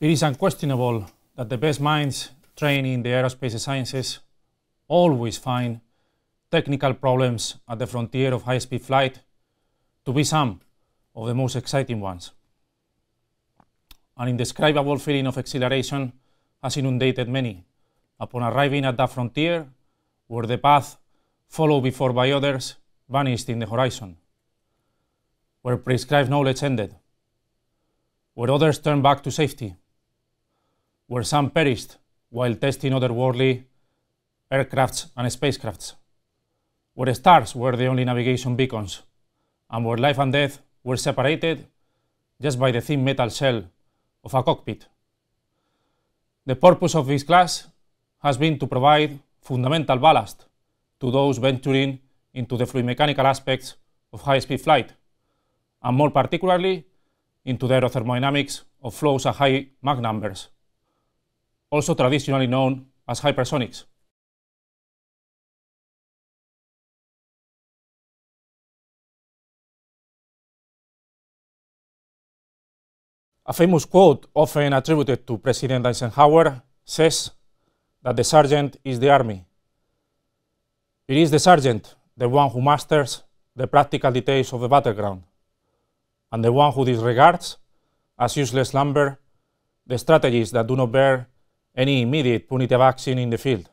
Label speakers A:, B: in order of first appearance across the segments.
A: It is unquestionable that the best minds trained in the aerospace sciences always find technical problems at the frontier of high speed flight to be some of the most exciting ones. An indescribable feeling of exhilaration has inundated many upon arriving at that frontier where the path followed before by others vanished in the horizon, where prescribed knowledge ended, where others turned back to safety where some perished while testing otherworldly aircrafts and spacecrafts, where stars were the only navigation beacons, and where life and death were separated just by the thin metal shell of a cockpit. The purpose of this class has been to provide fundamental ballast to those venturing into the fluid mechanical aspects of high-speed flight, and more particularly into the aerothermodynamics of flows at high Mach numbers also traditionally known as hypersonics. A famous quote often attributed to President Eisenhower says that the sergeant is the army. It is the sergeant, the one who masters the practical details of the battleground, and the one who disregards, as useless lumber, the strategies that do not bear any immediate punitive action in the field.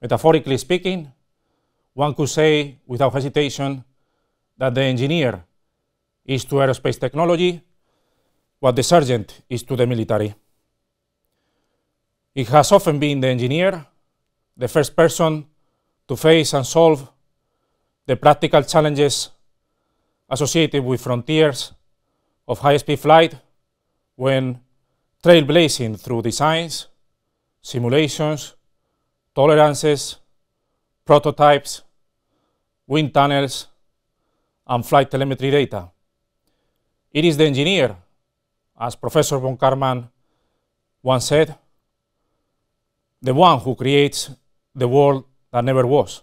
A: Metaphorically speaking, one could say without hesitation that the engineer is to aerospace technology what the sergeant is to the military. It has often been the engineer, the first person to face and solve the practical challenges associated with frontiers of high-speed flight when trailblazing through designs, simulations, tolerances, prototypes, wind tunnels, and flight telemetry data. It is the engineer, as Professor von Karman once said, the one who creates the world that never was.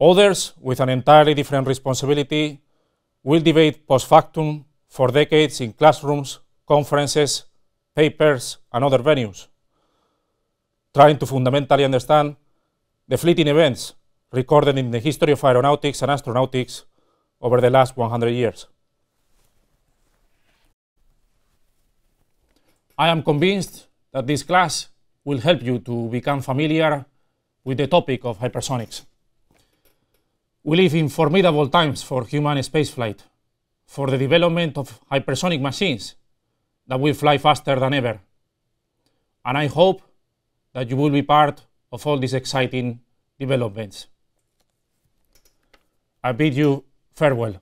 A: Others, with an entirely different responsibility, will debate post factum for decades in classrooms, conferences, papers, and other venues, trying to fundamentally understand the fleeting events recorded in the history of aeronautics and astronautics over the last 100 years. I am convinced that this class will help you to become familiar with the topic of hypersonics. We live in formidable times for human spaceflight, for the development of hypersonic machines that will fly faster than ever. And I hope that you will be part of all these exciting developments. I bid you farewell.